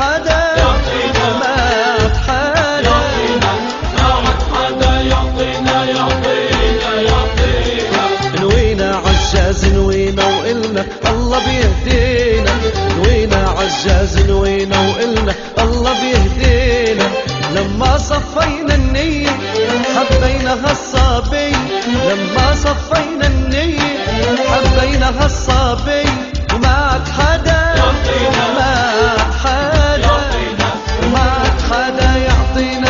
يعطينا نوينا عجاز نوينا وقلنا الله بيهدينا. نوينا عجاز نوينا وقلنا الله بيهدينا. لما صفينا النية حبينا هالصبي لما صفينا النية حبينا هالصبي حدا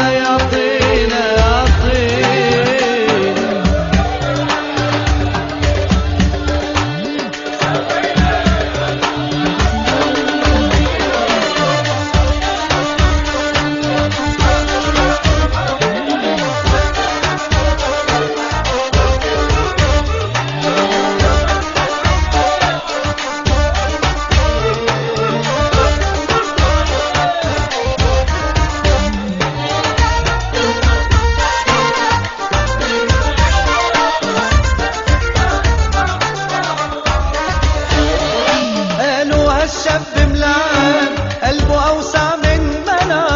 هالشاب ملعب قلبه أوسع من قلبه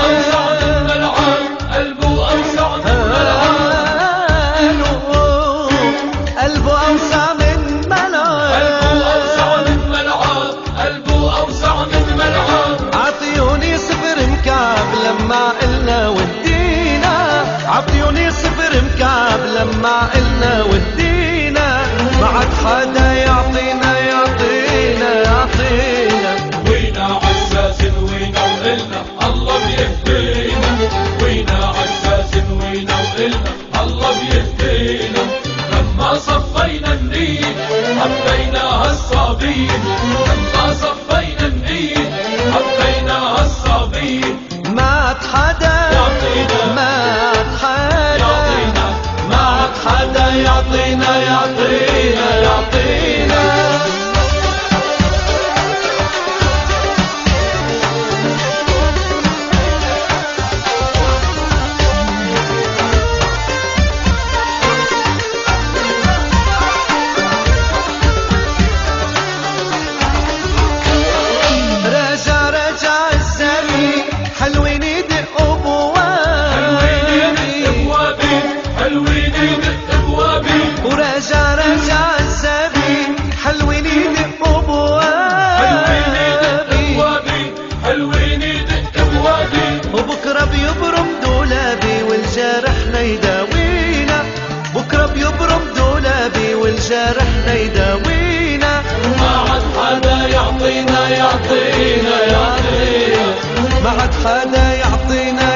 أوسع من ملعب قلبه أوسع من ملعب. قلبه أوسع من قلبه أوسع من ملعب قلبه أوسع من ملعب. عطيوني صفر مكعب لما قلنا ودينا. عطيوني صفر مكعب لما قلنا ودينا. حدا يعطينا الله بيهدينا وينا الله بيهدينا لما صفينا النية لما صفينا النية ما حدا يعطينا. ما حدا يعطينا ما حدا يعطينا يعطينا والجرحنا يداوينا. بكرة بيبرم دولابي والجرحنا يداوينا. ما عاد حدا يعطينا يعطينا يعطينا. ما عاد حدا يعطينا